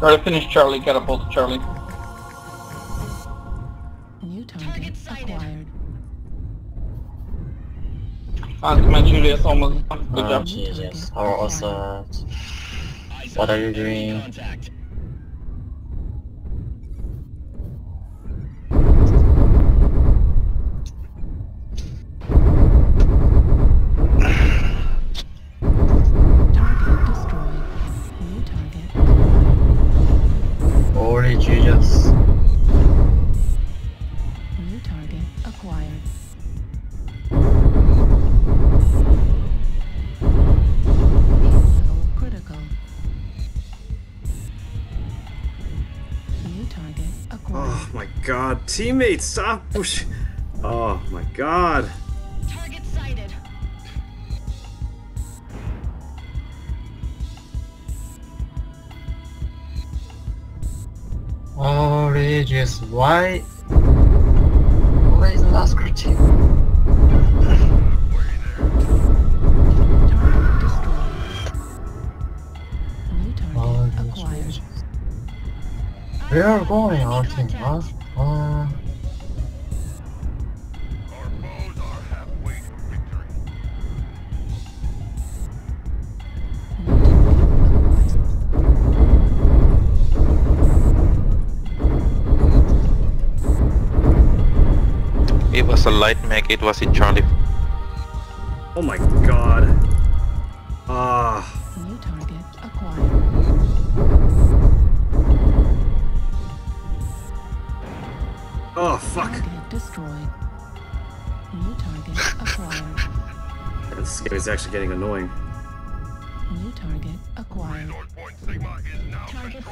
Try to finish Charlie, catapult Charlie. New target acquired. And Command Julius almost. Good Oh job. Jesus, how awesome. What are you doing? New target acquired. Critical. New target acquired. Oh my god, teammates, stop. Oh my god. Holy Jesus, why? Why is the last team? Target destroyed. New target acquired. Jesus. Where are going team, It was a light mech, it was in Charlie. Oh my god. Ah. New target acquired. oh fuck. Target destroyed. New target acquired. This game is actually getting annoying. New target acquired. Target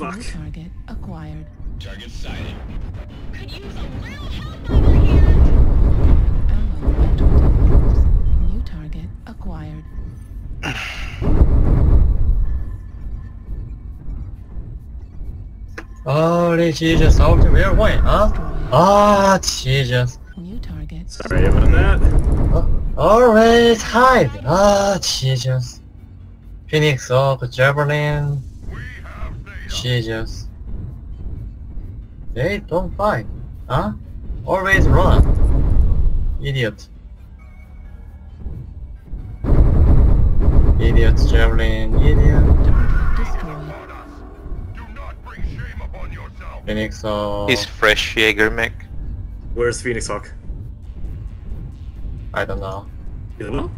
Oh New fuck. target acquired. Could use a little help over here. Ammo at 20 levels. New target acquired. holy Jesus, our team, where are going, huh? Destroyed. Ah, Jesus. New target Sorry about that. Always hide. Ah, Jesus. Phoenix Hawk Javelin. Jesus. They don't fight. Huh? Always run. Idiot. Idiot, Javelin, idiot. target destroyed. Phoenix Hawk... His fresh Jaeger mech. Where's Phoenix Hawk? I don't know. You don't know?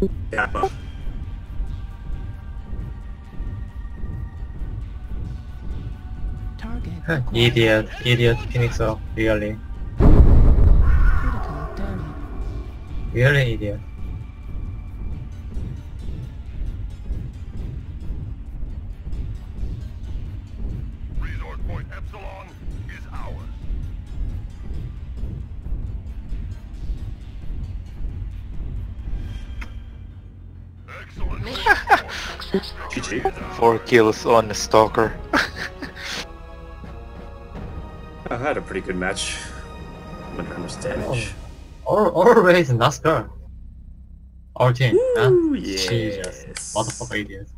Yeah. Target acquired. idiot, idiot, Phoenix Hawk, really. Really idiot. Resource point Epsilon is ours. Four kills on the Stalker. I had a pretty good match. Went how much damage. Al always NASCAR. Our team, huh? Ooh, Jesus. yes. Motherfucker idiot.